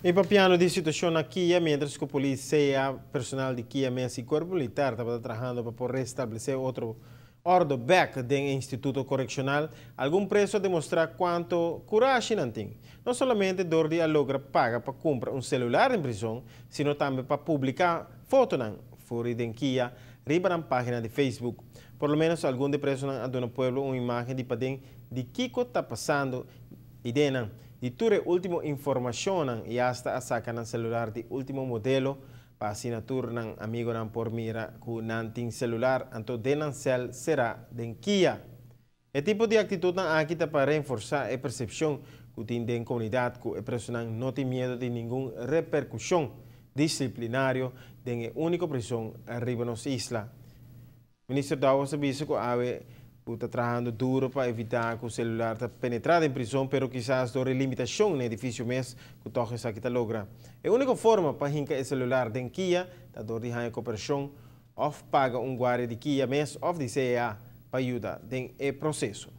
E papiano de situação aqui, mientras que a polícia, personal de Kia, e corpo militar estava trabalhando para restabelecer outro ordem back do Instituto Correccional, algum preço demonstrar quanto coragem não tem. Não somente dor de logra paga para comprar um celular em prisão, sino também para publicar foto não, fora de Kia, riba na página de Facebook. Por lo menos algum de preço não adona pueblo uma imagem de padem de Kiko está passando e de Diture último información y hasta sacan el celular de último modelo pasina turnan amigo nan por mira ku nantin celular anto denan cel será den kia. El tipo de actitud nan aquí para reforzar la e percepción que tiene en comunidad que el personal no tiene miedo de ninguna repercusión disciplinario de la e única prisión arriba en nuestra isla. Ministro Davos avisó que está trabalhando duro para evitar que o celular está penetrado em prisão, pero quizás dore limitação no edifício mês que toque essa que logra. A única forma para hincar o celular de Kia, está dor de cooperação, ou paga um guarda de Kia mês, ou de CEA para ajudar no processo.